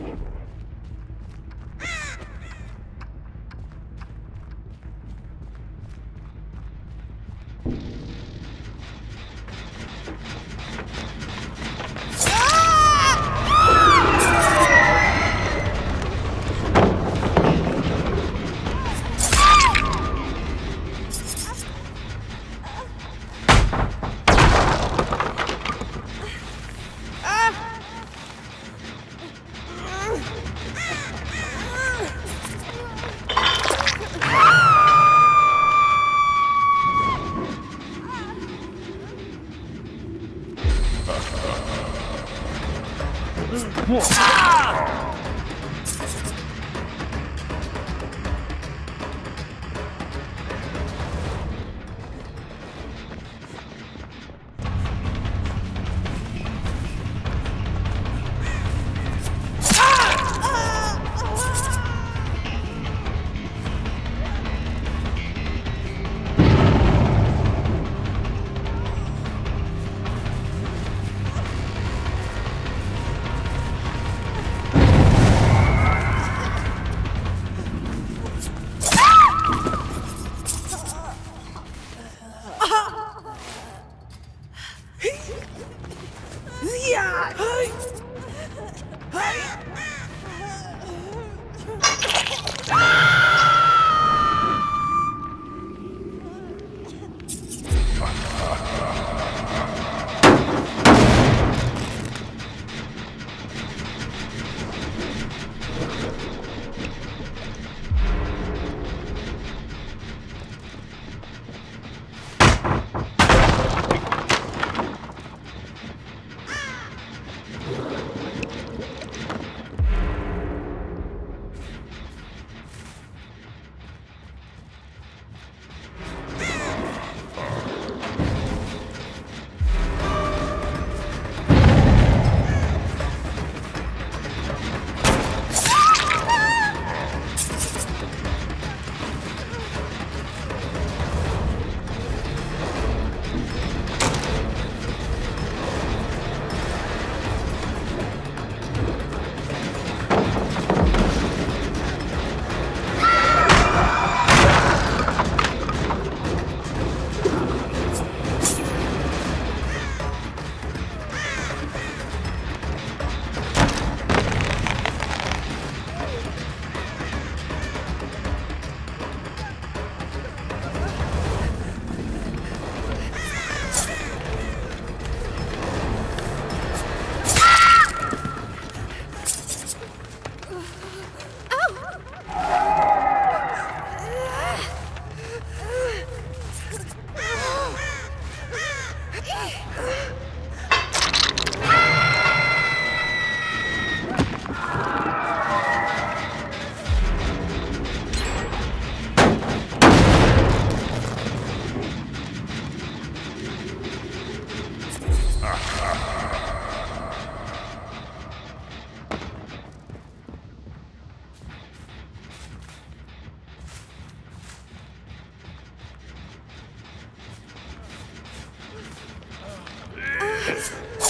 you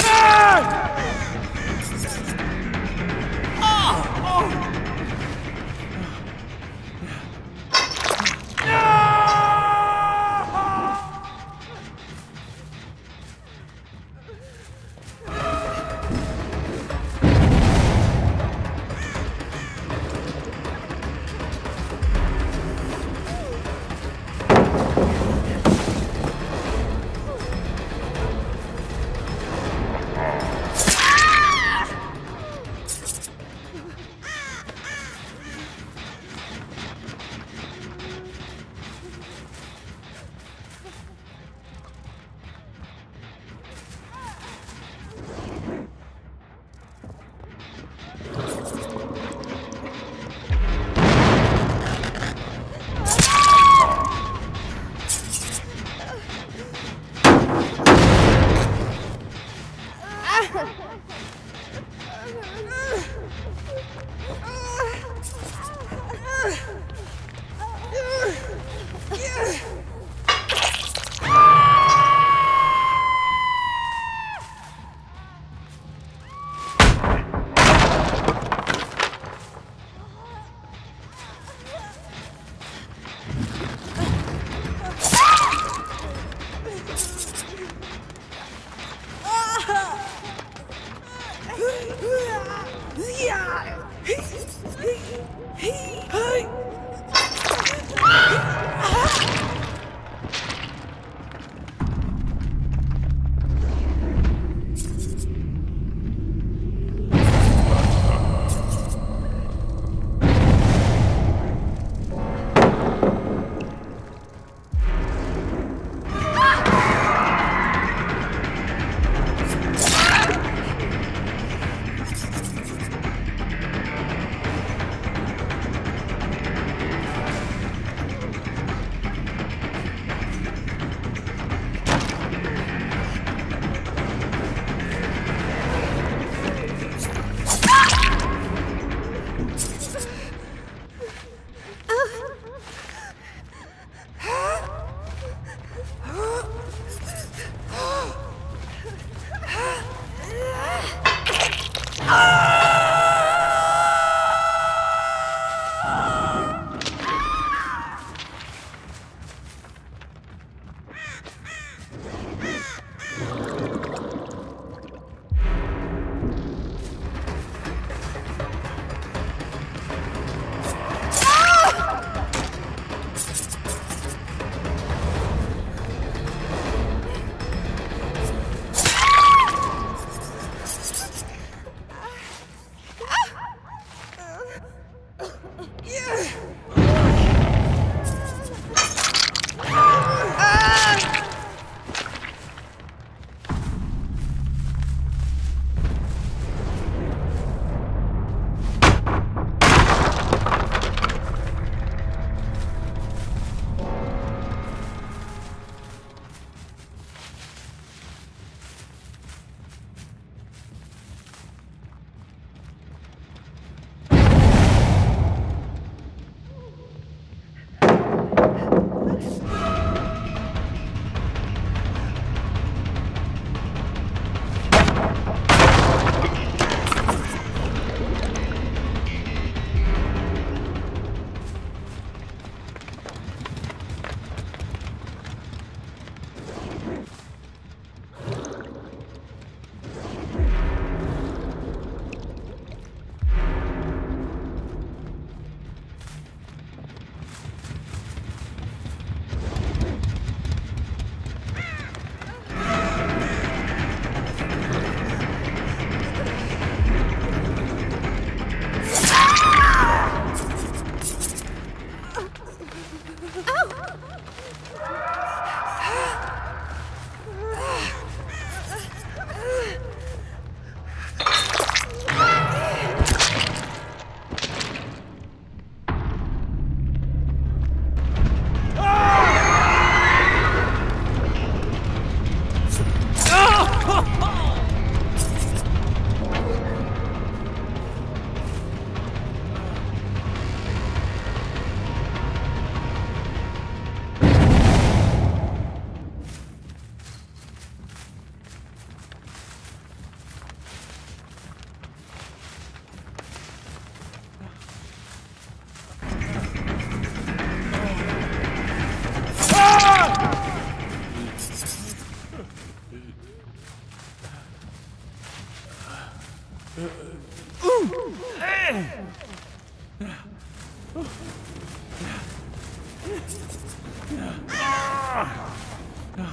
ah!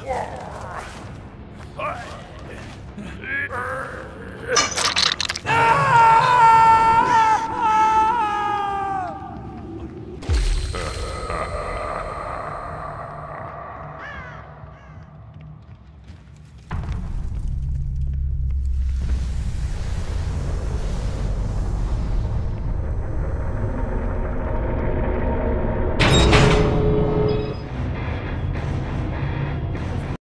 Yeah.